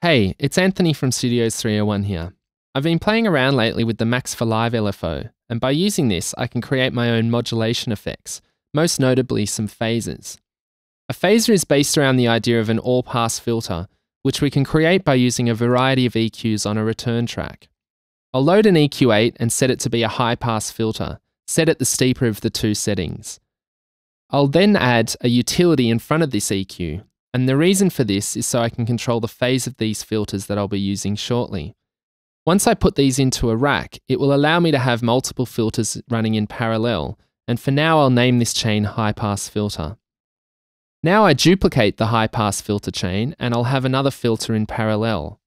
Hey, it's Anthony from Studios 301 here. I've been playing around lately with the Max for Live LFO, and by using this, I can create my own modulation effects, most notably some phasers. A phaser is based around the idea of an all pass filter, which we can create by using a variety of EQs on a return track. I'll load an EQ8 and set it to be a high pass filter, set at the steeper of the two settings. I'll then add a utility in front of this EQ, and the reason for this is so I can control the phase of these filters that I'll be using shortly. Once I put these into a rack, it will allow me to have multiple filters running in parallel, and for now I'll name this chain high pass filter. Now I duplicate the high pass filter chain and I'll have another filter in parallel.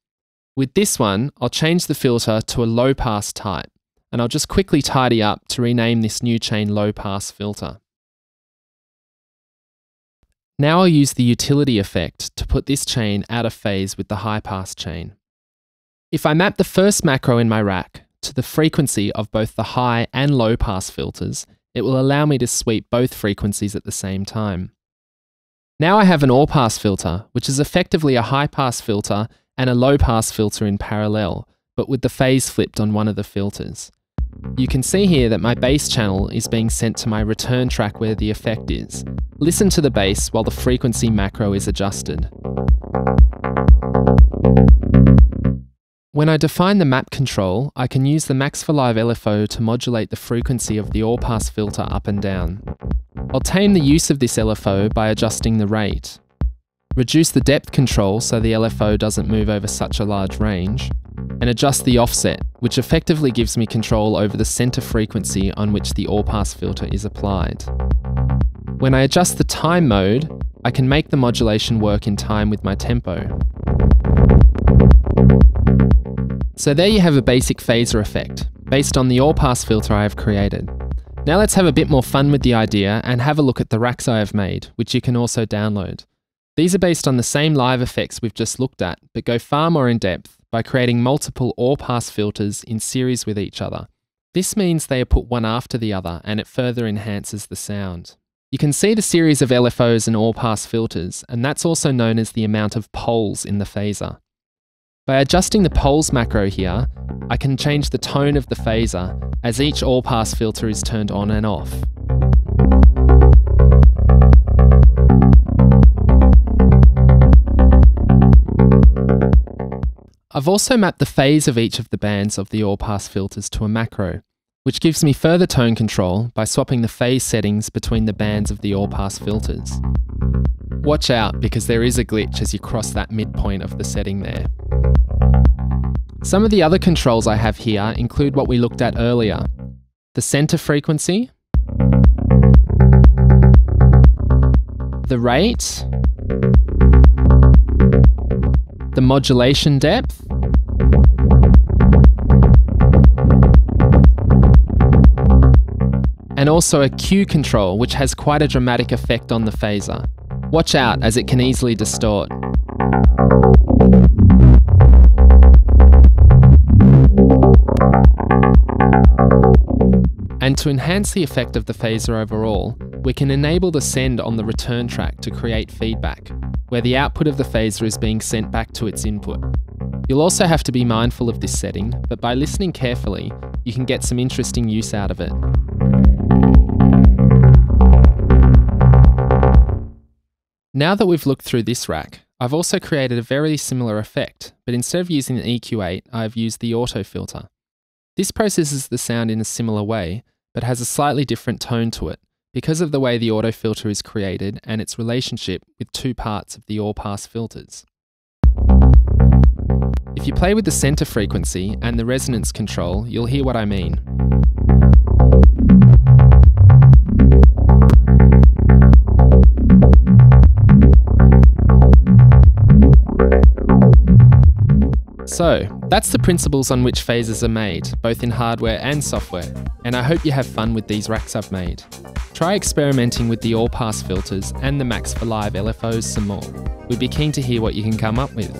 With this one, I'll change the filter to a low pass type, and I'll just quickly tidy up to rename this new chain low pass filter. Now I'll use the utility effect to put this chain out of phase with the high pass chain. If I map the first macro in my rack to the frequency of both the high and low pass filters, it will allow me to sweep both frequencies at the same time. Now I have an all pass filter, which is effectively a high pass filter and a low pass filter in parallel, but with the phase flipped on one of the filters. You can see here that my bass channel is being sent to my return track where the effect is. Listen to the bass while the frequency macro is adjusted. When I define the map control, I can use the Max for Live LFO to modulate the frequency of the all-pass filter up and down. I'll tame the use of this LFO by adjusting the rate. Reduce the depth control so the LFO doesn't move over such a large range and adjust the offset, which effectively gives me control over the center frequency on which the all-pass filter is applied. When I adjust the time mode, I can make the modulation work in time with my tempo. So there you have a basic phaser effect, based on the all-pass filter I have created. Now let's have a bit more fun with the idea and have a look at the racks I have made, which you can also download. These are based on the same live effects we've just looked at, but go far more in depth by creating multiple all-pass filters in series with each other. This means they are put one after the other and it further enhances the sound. You can see the series of LFOs and all-pass filters, and that's also known as the amount of poles in the phaser. By adjusting the poles macro here, I can change the tone of the phaser as each all-pass filter is turned on and off. I've also mapped the phase of each of the bands of the all-pass filters to a macro, which gives me further tone control by swapping the phase settings between the bands of the all-pass filters. Watch out because there is a glitch as you cross that midpoint of the setting there. Some of the other controls I have here include what we looked at earlier. The center frequency, the rate, the modulation depth, and also a Q control, which has quite a dramatic effect on the phaser. Watch out as it can easily distort. And to enhance the effect of the phaser overall, we can enable the send on the return track to create feedback where the output of the phaser is being sent back to its input. You'll also have to be mindful of this setting, but by listening carefully, you can get some interesting use out of it. Now that we've looked through this rack, I've also created a very similar effect, but instead of using the EQ8, I've used the auto filter. This processes the sound in a similar way, but has a slightly different tone to it, because of the way the autofilter is created and its relationship with two parts of the all-pass filters. If you play with the center frequency and the resonance control, you'll hear what I mean. So, that's the principles on which phasers are made, both in hardware and software, and I hope you have fun with these racks I've made. Try experimenting with the all-pass filters and the Max for Live LFOs some more. We'd be keen to hear what you can come up with.